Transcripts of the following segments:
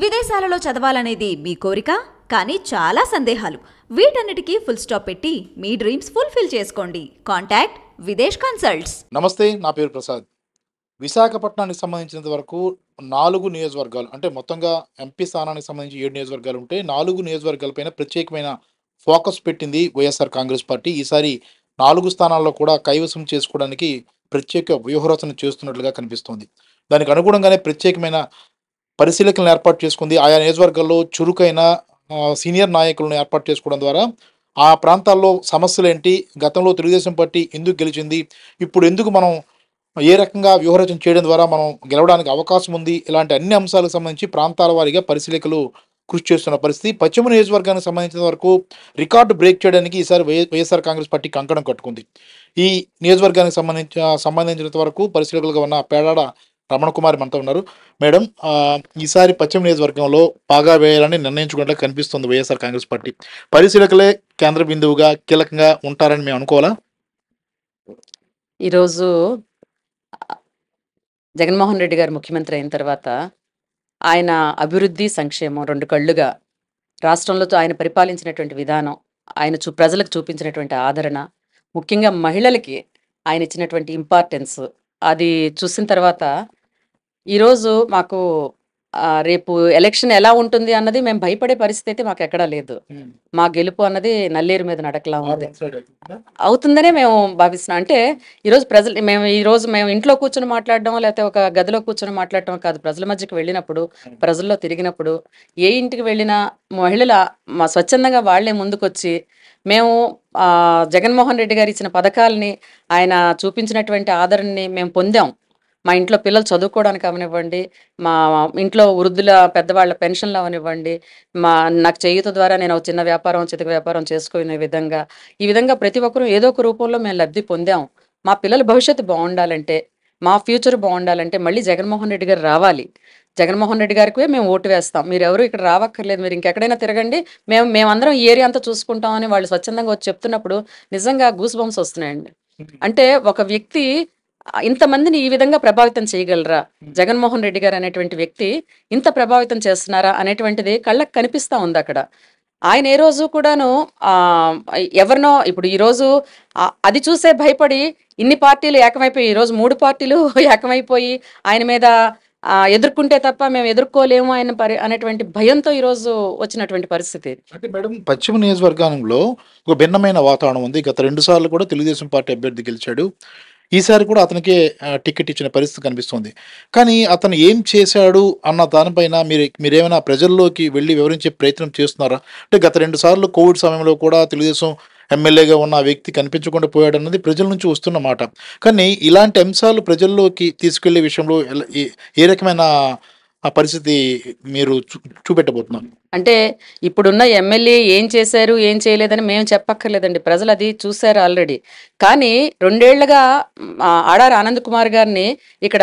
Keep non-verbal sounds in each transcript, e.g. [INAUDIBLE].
విదేశాలలో చదవాలనేది మీ కోరిక? కానీ చాలా సందేహాలు. వీటన్నిటికీ ఫుల్ స్టాప్ పెట్టి మీ డ్రీమ్స్ ఫుల్ఫిల్ చేసుకోండి. Contact Videsh consults. నమస్తే నా పేరు ప్రసాద్. విశాఖపట్నానికి సంబంధించినంత వరకు నాలుగు నియోజకవర్గాలు అంటే మొత్తంగా ఎంపీ స్థానానికి సంబంధించి ఏడు నియోజకవర్గాలు ఉంటే నాలుగు నియోజకవర్గాలపైన ప్రత్యేకమైన ఫోకస్ పెట్టింది వైఎస్ఆర్ కాంగ్రెస్ పార్టీ. ఈసారి నాలుగు స్థానాల్లో కూడా కైవసం చేసుకోవడానికి ప్రత్యేక వ్యూహరచన చేస్తున్నట్లుగా కనిపిస్తోంది. దానికి అనుగుణంగానే ప్రత్యేకమైన పరిశీలకులను ఏర్పాటు చేసుకుంది. ఆయా నియోజకవర్గాల్లో చురుకైన సీనియర్ నాయకులను ఏర్పాటు చేసుకోవడం ద్వారా ఆ ప్రాంతాల్లో సమస్యలు ఏంటి గతంలో తెలుగుదేశం పార్టీ ఎందుకు గెలిచింది? ఇప్పుడు ఎందుకు మనం ఏ రకంగా వ్యూహరచన చేయడం ద్వారా మనం గెలవడానికి అవకాశం ఉంది? ఇలాంటి అన్ని అంశాలకు సంబంధించి ప్రాంతాల వారీగా పరిశీలకులు కృషి చేస్తున్న పరిస్థితి. పశ్చిమ నియోజకవర్గానికి సంబంధించిన వరకు రికార్డు బ్రేక్ చేయడానికి ఈసారి వై- వైఎస్ఆర్ కాంగ్రెస్ పార్టీ కంకణం కట్టుకుంది. ఈ నియోజకవర్గానికి సంబంధించి సంబంధించినంత వరకు పరిశీలకులుగా ఉన్న పేడాడ రమణ కుమార్ మనతో ఉన్నారు. మేడం ఈసారి పశ్చిమ నియోజకవర్గంలో బాగా వేయాలని నిర్ణయించుకున్నట్లు కనిపిస్తుంది వైఎస్ఆర్ కాంగ్రెస్ పార్టీ. పరిశీలకులే కేంద్ర బిందువుగా కీలకంగా ఉంటారని మేము అనుకోవాలా? ఈరోజు జగన్మోహన్ రెడ్డి గారు ముఖ్యమంత్రి అయిన తర్వాత ఆయన అభివృద్ధి సంక్షేమం రెండు కళ్ళుగా రాష్ట్రంలో ఆయన పరిపాలించినటువంటి విధానం ఆయన చూ ప్రజలకు చూపించినటువంటి ఆదరణ ముఖ్యంగా మహిళలకి ఆయన ఇచ్చినటువంటి ఇంపార్టెన్స్ అది చూసిన తర్వాత ఈరోజు మాకు రేపు ఎలక్షన్ ఎలా ఉంటుంది అన్నది మేము భయపడే పరిస్థితి అయితే మాకు ఎక్కడా లేదు. మా గెలుపు అన్నది నల్లేరు మీద నడకలా ఉంది. అవుతుందనే మేము భావిస్తున్నాం. అంటే ఈరోజు ప్రజలు మేము ఈ రోజు మేము ఇంట్లో కూర్చొని మాట్లాడడం లేకపోతే ఒక గదిలో కూర్చొని మాట్లాడటం కాదు. ప్రజల మధ్యకి వెళ్ళినప్పుడు ప్రజల్లో తిరిగినప్పుడు ఏ ఇంటికి వెళ్ళినా మహిళల మా స్వచ్ఛందంగా వాళ్ళే ముందుకొచ్చి మేము జగన్మోహన్ రెడ్డి గారు ఇచ్చిన పథకాలని ఆయన చూపించినటువంటి ఆదరణని మేము పొందాం. మా ఇంట్లో పిల్లలు చదువుకోవడానికి అవనివ్వండి మా ఇంట్లో వృద్ధుల పెద్దవాళ్ళ పెన్షన్లు అవనివ్వండి మా నాకు చేయుత ద్వారా నేను ఒక చిన్న వ్యాపారం చితక వ్యాపారం చేసుకునే విధంగా ఈ విధంగా ప్రతి ఒక్కరూ ఏదో ఒక రూపంలో మేము లబ్ధి పొందాం. మా పిల్లల భవిష్యత్తు బాగుండాలంటే మా ఫ్యూచర్ బాగుండాలంటే మళ్ళీ జగన్మోహన్ రెడ్డి గారు రావాలి. జగన్మోహన్ రెడ్డి గారికి మేము ఓటు వేస్తాం. మీరు ఎవరు ఇక్కడ రావక్కర్లేదు. మీరు ఇంకెక్కడైనా తిరగండి. మేము మేమందరం ఈ ఏరియా అంతా చూసుకుంటామని వాళ్ళు స్వచ్ఛందంగా వచ్చి చెప్తున్నప్పుడు నిజంగా గూస్ బంప్స్ వస్తున్నాయండి. అంటే ఒక వ్యక్తి ఇంతమందిని ఈ విధంగా ప్రభావితం చేయగలరా? జగన్మోహన్ రెడ్డి గారు అనేటువంటి వ్యక్తి ఇంత ప్రభావితం చేస్తున్నారా అనేటువంటిది కళ్ళకు కనిపిస్తా ఉంది అక్కడ. ఆయన ఏ రోజు కూడాను ఎవరినో ఇప్పుడు ఈరోజు అది చూసే భయపడి ఇన్ని పార్టీలు ఏకమైపోయి ఈ రోజు మూడు పార్టీలు [LAUGHS] ఏకమైపోయి ఆయన మీద ఎదుర్కొంటే తప్ప మేము ఎదుర్కోలేము ఆయన పరి అనేటువంటి భయంతో ఈ రోజు వచ్చినటువంటి పరిస్థితి. అంటే మేడం పశ్చిమ నియోజకవర్గంలో ఒక భిన్నమైన వాతావరణం ఉంది. గత రెండు సార్లు కూడా తెలుగుదేశం పార్టీ అభ్యర్థి గెలిచాడు. ఈసారి కూడా అతనికే టికెట్ ఇచ్చిన పరిస్థితి కనిపిస్తుంది. కానీ అతను ఏం చేశాడు అన్న దానిపైన మీరు మీరేమైనా ప్రజల్లోకి వెళ్ళి వివరించే ప్రయత్నం చేస్తున్నారా? అంటే గత రెండు సార్లు కోవిడ్ సమయంలో కూడా తెలుగుదేశం ఎమ్మెల్యేగా ఉన్న వ్యక్తి కనిపించకుండా పోయాడు అన్నది ప్రజల నుంచి వస్తున్న మాట. కానీ ఇలాంటి అంశాలు ప్రజల్లోకి తీసుకెళ్ళే విషయంలో ఏ రకమైన ఆ పరిస్థితి మీరు చూ చూపెట్టబోతున్నారు. అంటే ఇప్పుడున్న ఎమ్మెల్యే ఏం చేశారు ఏం చేయలేదని మేము చెప్పక్కర్లేదండి. ప్రజలు అది చూశారు ఆల్రెడీ. కానీ రెండేళ్ళుగా మ్, ఆనంద్ కుమార్ గారిని ఇక్కడ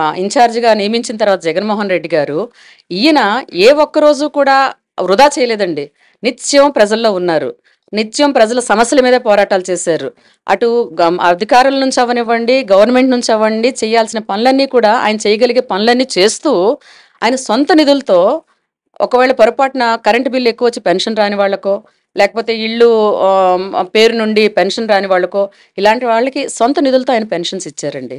మా ఇన్ఛార్జిగా నియమించిన తర్వాత జగన్మోహన్ రెడ్డి గారు ఈయన ఏ ఒక్క రోజు కూడా వృధా చేయలేదండి. నిత్యం ప్రజల్లో ఉన్నారు. నిత్యం ప్రజల సమస్యల మీద పోరాటాలు చేశారు. అటు అధికారుల నుంచి అవనివ్వండి గవర్నమెంట్ నుంచి అవ్వండి చేయాల్సిన పనులన్నీ కూడా ఆయన చేయగలిగే పనులన్నీ చేస్తూ ఆయన సొంత నిధులతో ఒకవేళ పొరపాటున కరెంటు బిల్లు ఎక్కువ వచ్చి పెన్షన్ రాని వాళ్ళకో లేకపోతే ఇల్లు ఆమ్, పేరు నుండి పెన్షన్ రాని వాళ్ళకో ఇలాంటి వాళ్ళకి సొంత నిధులతో ఆయన పెన్షన్స్ ఇచ్చారండి.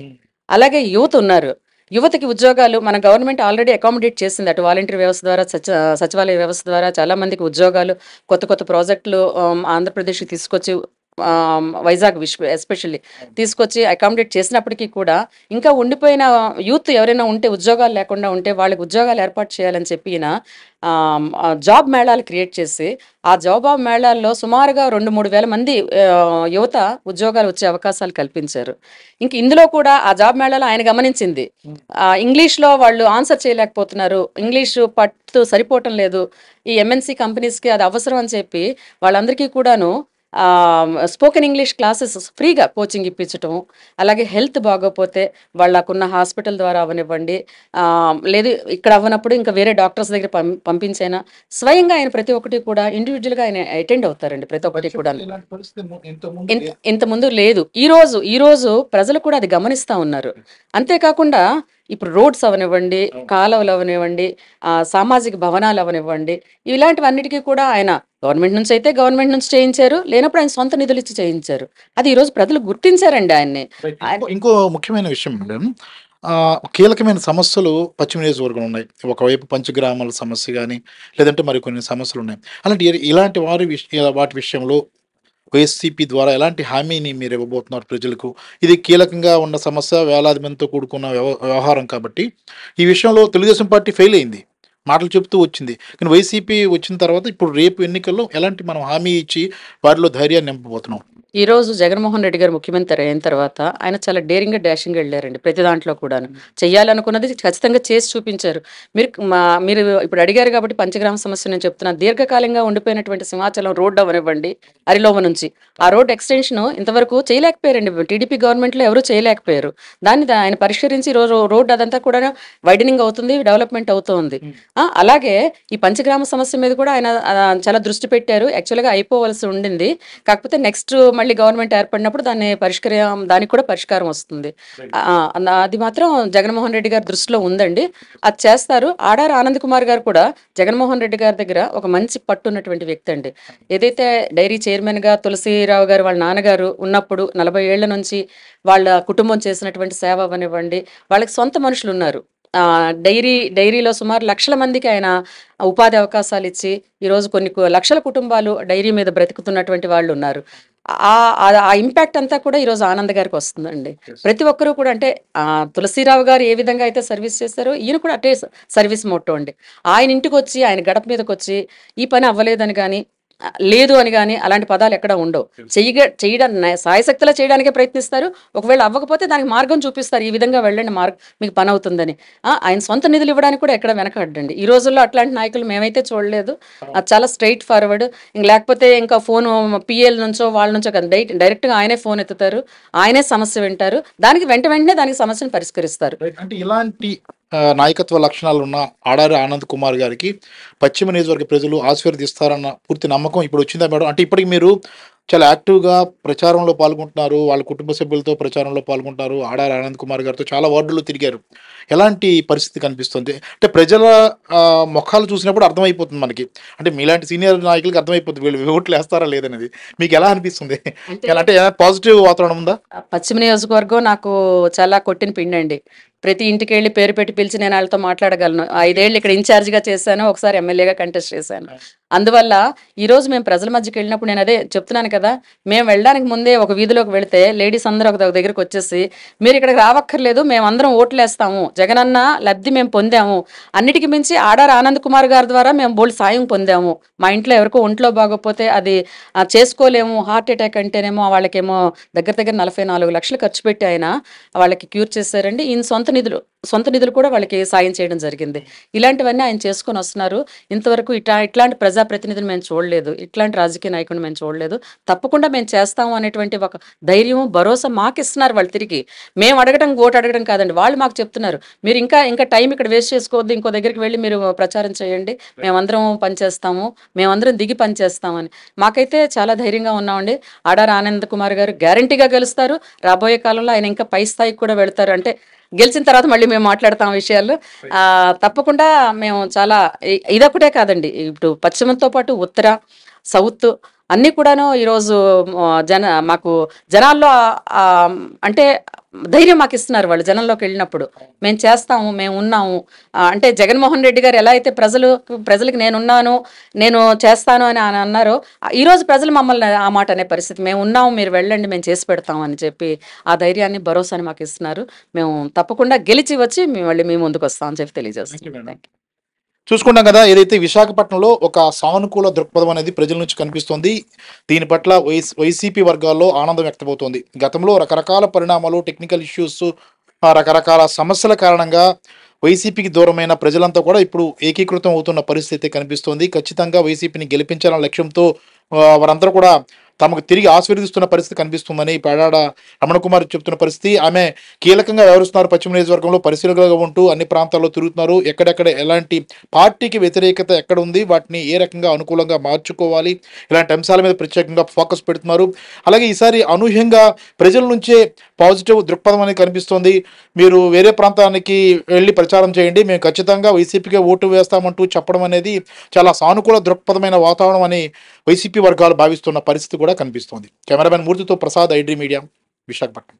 అలాగే యువత ఉన్నారు. యువతకి ఉద్యోగాలు మన గవర్నమెంట్ ఆల్రెడీ అకామిడేట్ చేసింది అటు వాలంటీర్ వ్యవస్థ ద్వారా సచ సచివాలయ వ్యవస్థ ద్వారా చాలా మందికి ఉద్యోగాలు కొత్త కొత్త ప్రాజెక్టులు ఆంధ్రప్రదేశ్కి తీసుకొచ్చి వైజాగ్ విశ్వ ఎస్పెషల్లీ తీసుకొచ్చి అకామిడేట్ చేసినప్పటికీ కూడా ఇంకా ఉండిపోయిన యూత్ ఎవరైనా ఉంటే ఉద్యోగాలు లేకుండా ఉంటే వాళ్ళకి ఉద్యోగాలు ఏర్పాటు చేయాలని చెప్పి ఈయన ఆమ్, ఆ జాబ్ మేళాలు క్రియేట్ చేసి ఆ జాబ్ మేళాల్లో సుమారుగా రెండు మూడు వేల మంది యువత ఉద్యోగాలు వచ్చే అవకాశాలు కల్పించారు. ఇంక ఇందులో కూడా ఆ జాబ్ మేళాలో ఆయన గమనించింది. ఇంగ్లీష్లో వాళ్ళు ఆన్సర్ చేయలేకపోతున్నారు. ఇంగ్లీష్ పట్టు సరిపోవటం లేదు. ఈ ఎంఎన్సీ కంపెనీస్కి అది అవసరం అని చెప్పి వాళ్ళందరికీ కూడాను స్పోకెన్ ఇంగ్లీష్ క్లాసెస్ ఫ్రీగా కోచింగ్ ఇప్పించటం అలాగే హెల్త్ బాగోపోతే వాళ్ళకున్న హాస్పిటల్ ద్వారా అవనివ్వండి. లేదు ఇక్కడ అవ్వనప్పుడు ఇంకా వేరే డాక్టర్స్ దగ్గర పంపించైనా స్వయంగా ఆయన ప్రతి ఒక్కటి కూడా ఇండివిజువల్గా ఆయన అటెండ్ అవుతారండి ప్రతి ఒక్కటి కూడా. ఇంత ముందు లేదు. ఈ రోజు ఈ రోజు ప్రజలు కూడా అది గమనిస్తా ఉన్నారు. అంతేకాకుండా ఇప్పుడు రోడ్స్ అవనివ్వండి కాలువలు అవనివ్వండి సామాజిక భవనాలు అవనివ్వండి ఇలాంటివన్నిటికీ కూడా ఆయన గవర్నమెంట్ నుంచి అయితే గవర్నమెంట్ నుంచి చేయించారు లేనప్పుడు ఆయన సొంత నిధులు ఇచ్చి చేయించారు. అది ఈ రోజు ప్రజలు గుర్తించారండి ఆయన్ని. ఇంకో- ముఖ్యమైన విషయం మేడం ఆ, కీలకమైన సమస్యలు పశ్చిమ నియోజకవర్గం ఉన్నాయి. ఒకవైపు పంచగ్రామాల సమస్య కానీ లేదంటే మరి కొన్ని సమస్యలు ఉన్నాయి. అలాంటి ఇలాంటి వారి వాటి విషయంలో వైఎస్సీపీ ద్వారా ఎలాంటి హామీని మీరు ఇవ్వబోతున్నారు ప్రజలకు? ఇది కీలకంగా ఉన్న సమస్య వేలాది మందితో కూడుకున్న వ్యవ- వ్యవహారం కాబట్టి. ఈ విషయంలో తెలుగుదేశం పార్టీ ఫెయిల్ అయింది. మాటలు చెబుతూ వచ్చింది. కానీ వైసీపీ వచ్చిన తర్వాత ఇప్పుడు రేపు ఎన్నికల్లో ఎలాంటి మనం హామీ ఇచ్చి వారిలో ధైర్యాన్ని నింపబోతున్నాం? ఈ రోజు జగన్మోహన్ రెడ్డి గారు ముఖ్యమంత్రి అయిన తర్వాత ఆయన చాలా డేరింగ్ డాషింగ్ వెళ్ళారండి ప్రతి దాంట్లో కూడాను. చేయాలనుకున్నది ఖచ్చితంగా చేసి చూపించారు. మీరు మా మీరు ఇప్పుడు అడిగారు కాబట్టి పంచగ్రామ సమస్య నేను చెప్తున్నా. దీర్ఘకాలంగా ఉండిపోయినటువంటి సింహాచలం రోడ్డు అవనివ్వండి అరిలోమ నుంచి. ఆ రోడ్ ఎక్స్టెన్షన్ ఇంతవరకు చేయలేకపోయారండి. టీడీపీ గవర్నమెంట్లో ఎవరు చేయలేకపోయారు. దాన్ని ఆయన పరిష్కరించి రోజు రోడ్ అదంతా కూడా వైడనింగ్ అవుతుంది డెవలప్మెంట్ అవుతుంది. అలాగే ఈ పంచగ్రామ సమస్య మీద కూడా ఆయన చాలా దృష్టి పెట్టారు. యాక్చువల్గా అయిపోవలసి ఉండింది. కాకపోతే నెక్స్ట్ మళ్ళీ గవర్నమెంట్ ఏర్పడినప్పుడు దాన్ని పరిష్కరి దానికి కూడా పరిష్కారం వస్తుంది. అది మాత్రం జగన్మోహన్ రెడ్డి గారి దృష్టిలో ఉందండి. అది చేస్తారు. ఆడారు ఆనంద్ కుమార్ గారు కూడా జగన్మోహన్ రెడ్డి గారి దగ్గర ఒక మంచి పట్టు ఉన్నటువంటి వ్యక్తి అండి. ఏదైతే డైరీ చైర్మన్గా తులసిరావు గారు వాళ్ళ నాన్నగారు ఉన్నప్పుడు నలభై ఏళ్ళ నుంచి వాళ్ళ కుటుంబం చేసినటువంటి సేవ అవనివ్వండి వాళ్ళకి సొంత మనుషులు ఉన్నారు. ఆ, డైరీ డైరీలో సుమారు లక్షల మందికి ఆయన ఉపాధి అవకాశాలు ఇచ్చి ఈరోజు కొన్ని లక్షల కుటుంబాలు డైరీ మీద బ్రతుకుతున్నటువంటి వాళ్ళు ఉన్నారు. ఆ ఇంపాక్ట్ అంతా కూడా ఈరోజు ఆనంద్ గారికి వస్తుందండి. ప్రతి ఒక్కరూ కూడా అంటే ఆ, తులసిరావు గారు ఏ విధంగా అయితే సర్వీస్ చేస్తారో ఈయన కూడా అటే సర్వీస్ మోటో అండి. ఆయన ఇంటికి వచ్చి ఆయన గడప మీదకి వచ్చి ఈ పని అవ్వలేదని కానీ లేదు అని కానీ అలాంటి పదాలు ఎక్కడ ఉండవు. చెయ్య చేయడం సాయశక్తిలో చేయడానికే ప్రయత్నిస్తారు. ఒకవేళ అవ్వకపోతే దానికి మార్గం చూపిస్తారు. ఈ విధంగా వెళ్ళండి మార్గం మీకు పని అవుతుందని. ఆ, ఆయన సొంత నిధులు ఇవ్వడానికి కూడా ఎక్కడ వెనకడ్డండి ఈ రోజుల్లో అట్లాంటి నాయకులు మేమైతే చూడలేదు. అది చాలా స్ట్రైట్ ఫార్వర్డ్. ఇంక లేకపోతే ఇంకా ఫోన్ పిఎల్ నుంచో వాళ్ళ నుంచో కాదు డైరెక్ట్ డైరెక్ట్గా ఆయనే ఫోన్ ఎత్తుతారు. ఆయనే సమస్య వింటారు. దానికి వెంట వెంటనే దానికి సమస్యను పరిష్కరిస్తారు. అంటే ఇలాంటి నాయకత్వ లక్షణాలు ఉన్న ఆడారి ఆనంద్ కుమార్ గారికి పశ్చిమ నియోజకవర్గ ప్రజలు ఆశీర్వదిస్తారన్న పూర్తి నమ్మకం ఇప్పుడు వచ్చిందా మేడం? అంటే ఇప్పటికి మీరు చాలా యాక్టివ్గా ప్రచారంలో పాల్గొంటున్నారు వాళ్ళ కుటుంబ సభ్యులతో ప్రచారంలో పాల్గొంటున్నారు ఆడారి ఆనంద్ కుమార్ గారితో చాలా వార్డులు తిరిగారు. ఎలాంటి పరిస్థితి కనిపిస్తుంది? అంటే ప్రజల ముఖాలు చూసినప్పుడు అర్థమైపోతుంది మనకి. అంటే మీలాంటి సీనియర్ నాయకులకి అర్థమైపోతుంది వీళ్ళు ఓట్లు వేస్తారా లేదనేది. మీకు ఎలా అనిపిస్తుంది? అంటే పాజిటివ్ వాతావరణం ఉందా? పశ్చిమ నియోజకవర్గం నాకు చాలా కొట్టిన పిండి అండి ప్రతి ఇంటికి వెళ్ళి పేరు పెట్టి పిలిచి నేను వాళ్ళతో మాట్లాడగలను. ఐదేళ్ళు ఇక్కడ ఇన్ఛార్జిగా చేశాను ఒకసారి ఎమ్మెల్యేగా కంటెస్ట్ చేశాను. అందువల్ల ఈ రోజు మేము ప్రజల మధ్యకి వెళ్ళినప్పుడు నేను అదే చెప్తున్నాను కదా మేము వెళ్ళడానికి ముందే ఒక వీధిలోకి వెళితే లేడీస్ అందరూ ఒక దగ్గ- దగ్గరికి వచ్చేసి మీరు ఇక్కడికి రావక్కర్లేదు మేము అందరం ఓట్లు వేస్తాము జగనన్న లబ్ధి మేము పొందాము. అన్నిటికి మించి ఆడార్ ఆనంద్ కుమార్ గారి ద్వారా మేము బోల్డ్ సాయం పొందాము. మా ఇంట్లో ఎవరికో ఒంట్లో బాగోపోతే అది చేసుకోలేము. హార్ట్ అటాక్ అంటేనేమో వాళ్ళకేమో దగ్గర దగ్గర నలభై నాలుగు లక్షలు ఖర్చు పెట్టి ఆయన వాళ్ళకి క్యూర్ చేశారండి. ఈయన సొంత నిధులు సొంత నిధులు కూడా వాళ్ళకి సాయం చేయడం జరిగింది. ఇలాంటివన్నీ ఆయన చేసుకొని వస్తున్నారు. ఇంతవరకు ఇట్లా ఇట్లాంటి ప్రజాప్రతినిధులు మేము చూడలేదు. ఇట్లాంటి రాజకీయ నాయకుడిని మేము చూడలేదు. తప్పకుండా మేము చేస్తాము అనేటువంటి ఒక ధైర్యం భరోసా మాకు ఇస్తున్నారు వాళ్ళు తిరిగి. మేము అడగడం ఓటు అడగడం కాదండి. వాళ్ళు మాకు చెప్తున్నారు. మీరు ఇంకా ఇంకా టైం ఇక్కడ వేస్ట్ చేసుకోవద్దు. ఇంకో దగ్గరికి వెళ్ళి మీరు ప్రచారం చేయండి. మేమందరం పనిచేస్తాము. మేమందరం దిగి పనిచేస్తామని. మాకైతే చాలా ధైర్యంగా ఉన్నామండి. ఆడార్ ఆనంద్ కుమార్ గారు గ్యారంటీగా గెలుస్తారు. రాబోయే కాలంలో ఆయన ఇంకా పై స్థాయికి కూడా వెళ్తారు. అంటే గెలిచిన తర్వాత మళ్ళీ మేము మాట్లాడతాం విషయాలు. తప్పకుండా మేము చాలా ఇదొకటే కాదండి. ఇప్పుడు పశ్చిమంతో పాటు ఉత్తర సౌత్ అన్నీ కూడాను ఈరోజు జన మాకు జనాల్లో అంటే ధైర్యం మాకు ఇస్తున్నారు వాళ్ళు జనంలోకి వెళ్ళినప్పుడు. మేము చేస్తాము మేము ఉన్నాము. అంటే జగన్మోహన్ రెడ్డి గారు ఎలా అయితే ప్రజలు ప్రజలకు నేనున్నాను నేను చేస్తాను అని ఆయన అన్నారో ఆ, ఈ రోజు ప్రజలు మమ్మల్ని ఆ మాట అనే పరిస్థితి. మేము ఉన్నాము మీరు వెళ్ళండి మేము చేసి పెడతాం అని చెప్పి ఆ ధైర్యాన్ని భరోసాని మాకు ఇస్తున్నారు. మేము తప్పకుండా గెలిచి వచ్చి మేము మళ్ళీ మీ ముందుకు వస్తామని చెప్పి తెలియజేస్తాం చూసుకుంటాం కదా ఏదైతే విశాఖపట్నంలో ఒక సానుకూల దృక్పథం అనేది ప్రజల నుంచి కనిపిస్తోంది దీని పట్ల వైసీ వైసీపీ వర్గాల్లో ఆనందం వ్యక్తమవుతోంది. గతంలో రకరకాల పరిణామాలు టెక్నికల్ ఇష్యూస్ రకరకాల సమస్యల కారణంగా వైసీపీకి దూరమైన ప్రజలంతా కూడా ఇప్పుడు ఏకీకృతం అవుతున్న పరిస్థితి కనిపిస్తోంది. ఖచ్చితంగా వైసీపీని గెలిపించాలన్న లక్ష్యంతో వారందరూ కూడా తమకు తిరిగి ఆశీర్వదిస్తున్న పరిస్థితి కనిపిస్తుందని పేడాడ రమణ కుమార్ చెప్తున్న పరిస్థితి. ఆమె కీలకంగా వ్యవహరిస్తున్నారు పశ్చిమ నియోజకవర్గంలో పరిశీలకులుగా ఉంటూ అన్ని ప్రాంతాల్లో తిరుగుతున్నారు. ఎక్కడెక్కడ ఎలాంటి పార్టీకి వ్యతిరేకత ఎక్కడ ఉంది వాటిని ఏ రకంగా అనుకూలంగా మార్చుకోవాలి ఇలాంటి అంశాల మీద ప్రత్యేకంగా ఫోకస్ పెడుతున్నారు. అలాగే ఈసారి అనూహ్యంగా ప్రజల నుంచే పాజిటివ్ దృక్పథం అనేది కనిపిస్తోంది. మీరు వేరే ప్రాంతానికి వెళ్ళి ప్రచారం చేయండి మేము ఖచ్చితంగా వైసీపీకే ఓటు వేస్తామంటూ చెప్పడం అనేది చాలా సానుకూల దృక్పథమైన వాతావరణం అని వైసీపీ వర్గాలు భావిస్తున్న పరిస్థితి కూడా కూడా కనిపిస్తోంది. కెమెరామెన్ మూర్తితో ప్రసాద్ ఐడ్రీ మీడియా విశాఖపట్నం.